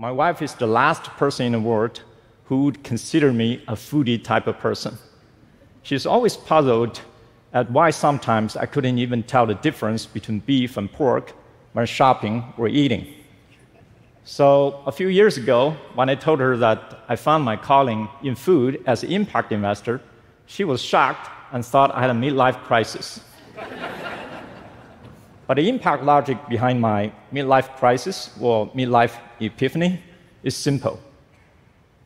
my wife is the last person in the world who would consider me a foodie type of person. She's always puzzled at why sometimes I couldn't even tell the difference between beef and pork when shopping or eating. So, a few years ago, when I told her that I found my calling in food as an impact investor, she was shocked and thought I had a midlife crisis. But the impact logic behind my midlife crisis or midlife epiphany is simple.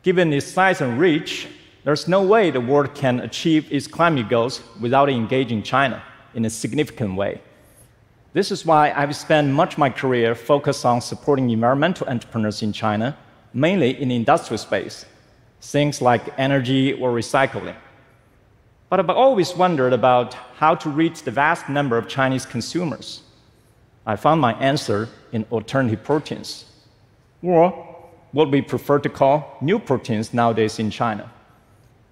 Given its size and reach, there's no way the world can achieve its climate goals without engaging China in a significant way. This is why I've spent much of my career focused on supporting environmental entrepreneurs in China, mainly in the industrial space, things like energy or recycling. But I've always wondered about how to reach the vast number of Chinese consumers. I found my answer in alternative proteins, or what we prefer to call new proteins nowadays in China.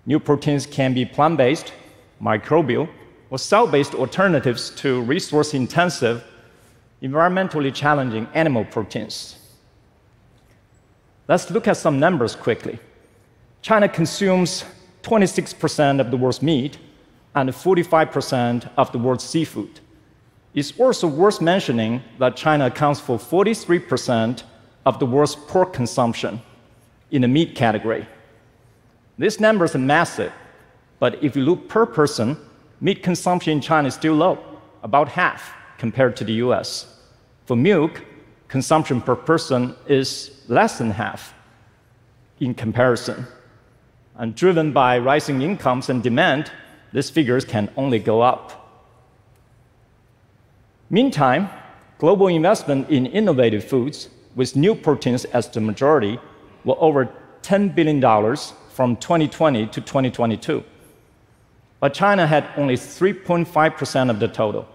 New proteins can be plant based, microbial, or cell based alternatives to resource intensive, environmentally challenging animal proteins. Let's look at some numbers quickly. China consumes 26% of the world's meat and 45% of the world's seafood. It's also worth mentioning that China accounts for 43% of the world's pork consumption in the meat category. These numbers are massive, but if you look per person, meat consumption in China is still low, about half compared to the US. For milk, consumption per person is less than half in comparison. And driven by rising incomes and demand, these figures can only go up. Meantime, global investment in innovative foods, with new proteins as the majority, were over $10 billion from 2020 to 2022 but China had only 3.5% of the total,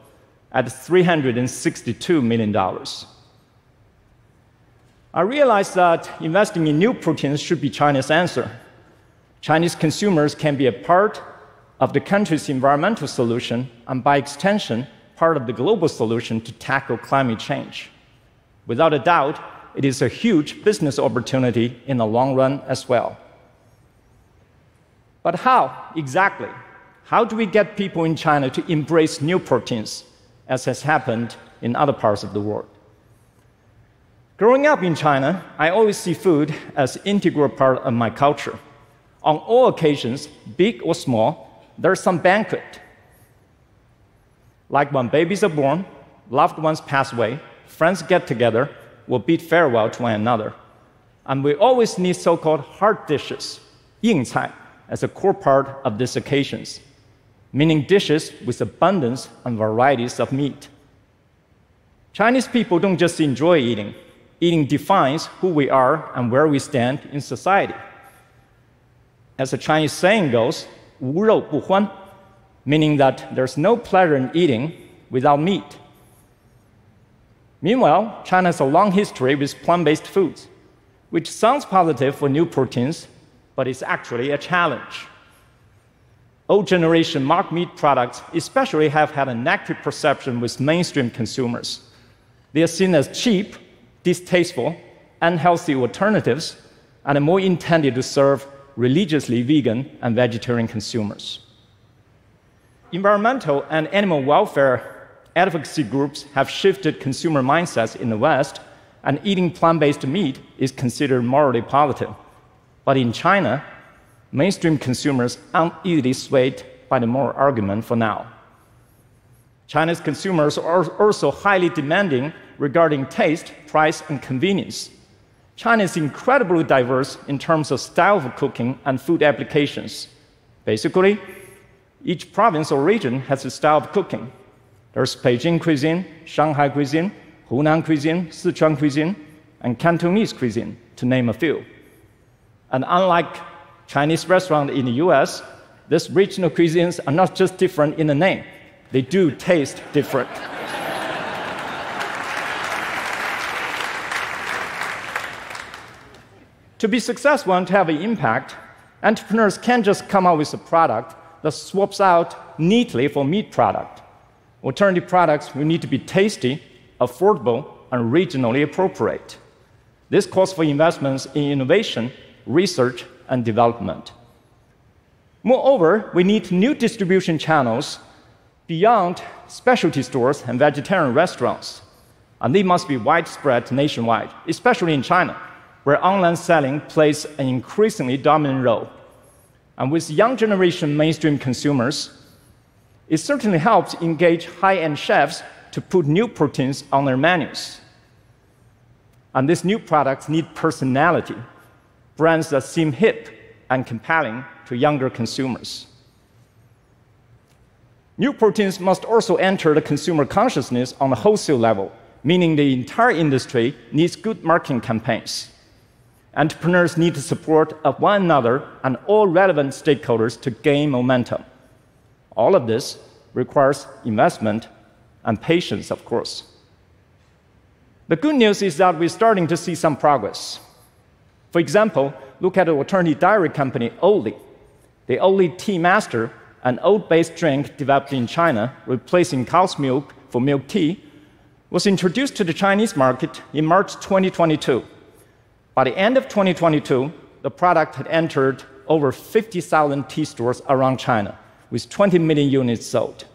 at $362 million. I realized that investing in new proteins should be China's answer. Chinese consumers can be a part of the country's environmental solution, and by extension, part of the global solution to tackle climate change. Without a doubt, it is a huge business opportunity in the long run as well. But how exactly how do we get people in China to embrace new proteins, as has happened in other parts of the world? Growing up in China, I always see food as an integral part of my culture. On all occasions, big or small, there's some banquet. Like when babies are born, loved ones pass away, friends get together, will bid farewell to one another. And we always need so called heart dishes, 硬菜, as a core part of these occasions meaning dishes with abundance and varieties of meat. Chinese people don't just enjoy eating, eating defines who we are and where we stand in society. As a Chinese saying goes, 无肉不欢, meaning that there's no pleasure in eating without meat. Meanwhile, China has a long history with plant based foods, which sounds positive for new proteins, but is actually a challenge old generation mock meat products especially have had a negative perception with mainstream consumers. They are seen as cheap, distasteful, unhealthy alternatives, and are more intended to serve religiously vegan and vegetarian consumers. Environmental and animal welfare advocacy groups have shifted consumer mindsets in the West, and eating plant based meat is considered morally positive. But in China, mainstream consumers aren't easily swayed by the moral argument for now. China's consumers are also highly demanding regarding taste, price, and convenience. China is incredibly diverse in terms of style of cooking and food applications. Basically, each province or region has a style of cooking. There's Beijing cuisine, Shanghai cuisine, Hunan cuisine, Sichuan cuisine, and Cantonese cuisine, to name a few. And unlike Chinese restaurants in the US, these regional cuisines are not just different in the name, they do taste different. to be successful and to have an impact, entrepreneurs can't just come up with a product that swaps out neatly for meat product. Alternative products will need to be tasty, affordable, and regionally appropriate. This calls for investments in innovation, research, and development. Moreover, we need new distribution channels beyond specialty stores and vegetarian restaurants, and they must be widespread nationwide, especially in China, where online selling plays an increasingly dominant role. And with young generation mainstream consumers, it certainly helps engage high end chefs to put new proteins on their menus. And these new products need personality, brands that seem hip and compelling to younger consumers. New proteins must also enter the consumer consciousness on the wholesale level, meaning the entire industry needs good marketing campaigns. Entrepreneurs need the support of one another and all relevant stakeholders to gain momentum. All of this requires investment and patience, of course. The good news is that we're starting to see some progress. For example, look at the alternative dairy company Oatly. The Oatly Tea Master, an oat based drink developed in China, replacing cow's milk for milk tea, was introduced to the Chinese market in March 2022. By the end of 2022, the product had entered over 50,000 tea stores around China, with 20 million units sold.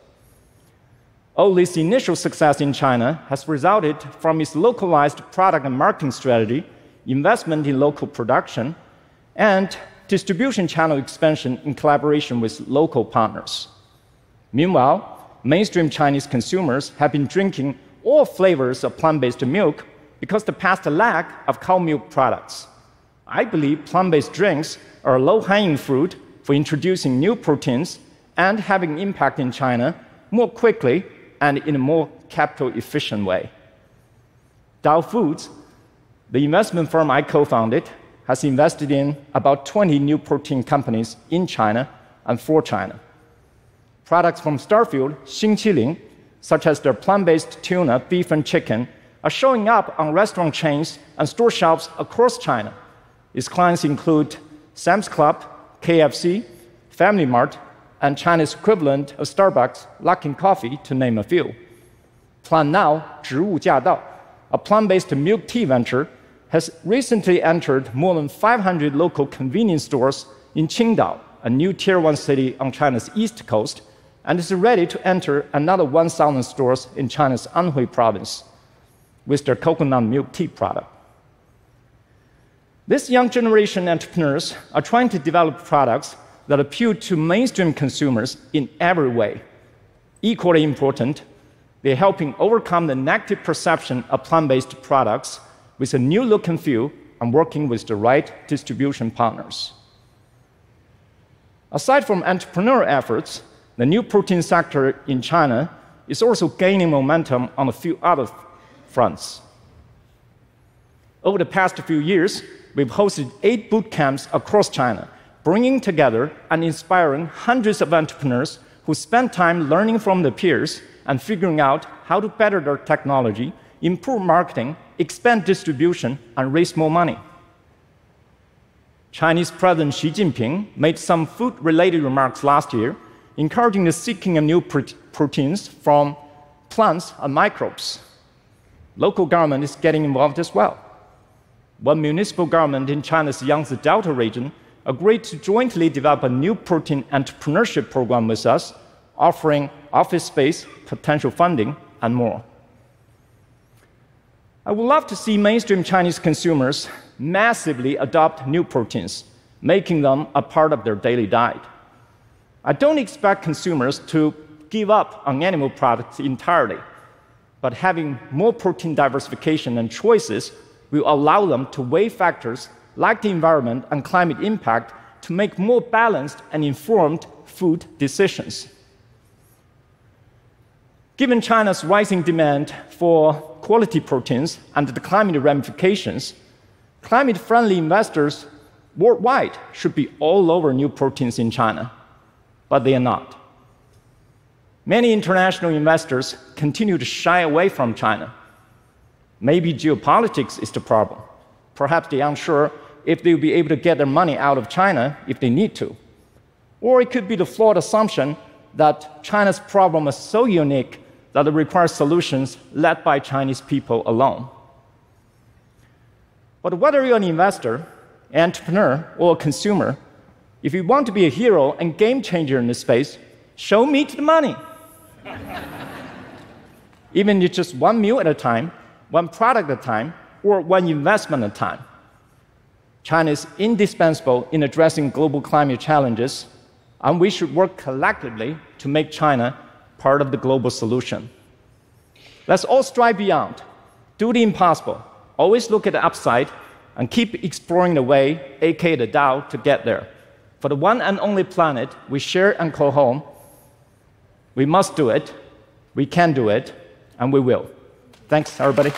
Oatly's initial success in China has resulted from its localized product and marketing strategy, investment in local production, and distribution channel expansion in collaboration with local partners. Meanwhile, mainstream Chinese consumers have been drinking all flavors of plant based milk because the past lack of cow milk products. I believe plant based drinks are a low hanging fruit for introducing new proteins and having impact in China more quickly and in a more capital efficient way. Dao Foods, the investment firm I co founded, has invested in about 20 new protein companies in China and for China. Products from Starfield, Xingqiling, such as their plant based tuna, beef, and chicken, are showing up on restaurant chains and store shelves across China. Its clients include Sam's Club, KFC, Family Mart, and China's equivalent of Starbucks, Luckin Coffee, to name a few. Plant Now, 植物驾到, a plant-based milk tea venture, has recently entered more than 500 local convenience stores in Qingdao, a new tier 1 city on China's east coast, and is ready to enter another 1,000 stores in China's Anhui province with their coconut milk tea product. These young generation entrepreneurs are trying to develop products that appeal to mainstream consumers in every way. Equally important, they're helping overcome the negative perception of plant based products with a new look and feel and working with the right distribution partners. Aside from entrepreneurial efforts, the new protein sector in China is also gaining momentum on a few other fronts. Over the past few years, we've hosted eight boot camps across China bringing together and inspiring hundreds of entrepreneurs who spend time learning from their peers and figuring out how to better their technology, improve marketing, expand distribution, and raise more money. Chinese President Xi Jinping made some food related remarks last year, encouraging the seeking of new proteins from plants and microbes. Local government is getting involved as well. One municipal government in China's Yangtze Delta region agreed to jointly develop a new protein entrepreneurship program with us, offering office space, potential funding, and more. I would love to see mainstream Chinese consumers massively adopt new proteins, making them a part of their daily diet. I don't expect consumers to give up on animal products entirely, but having more protein diversification and choices will allow them to weigh factors like the environment and climate impact, to make more balanced and informed food decisions. Given China's rising demand for quality proteins and the climate ramifications, climate friendly investors worldwide should be all over new proteins in China, but they are not. Many international investors continue to shy away from China. Maybe geopolitics is the problem. Perhaps they are unsure if they'll be able to get their money out of China if they need to. Or it could be the flawed assumption that China's problem is so unique that it requires solutions led by Chinese people alone. But whether you're an investor, entrepreneur, or a consumer, if you want to be a hero and game changer in this space, show me the money. Even if just one meal at a time, one product at a time, or one investment at a time. China is indispensable in addressing global climate challenges, and we should work collectively to make China part of the global solution. Let's all strive beyond, do the impossible, always look at the upside, and keep exploring the way, aka the Tao, to get there. For the one and only planet we share and call home, we must do it, we can do it, and we will. Thanks, everybody.